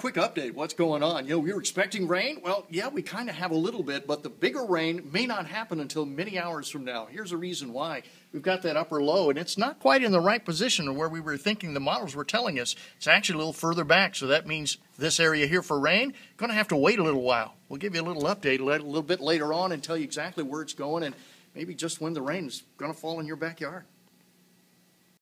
quick update. What's going on? You know, we were expecting rain. Well, yeah, we kind of have a little bit, but the bigger rain may not happen until many hours from now. Here's a reason why. We've got that upper low, and it's not quite in the right position where we were thinking the models were telling us. It's actually a little further back, so that means this area here for rain, going to have to wait a little while. We'll give you a little update a little bit later on and tell you exactly where it's going and maybe just when the rain is going to fall in your backyard.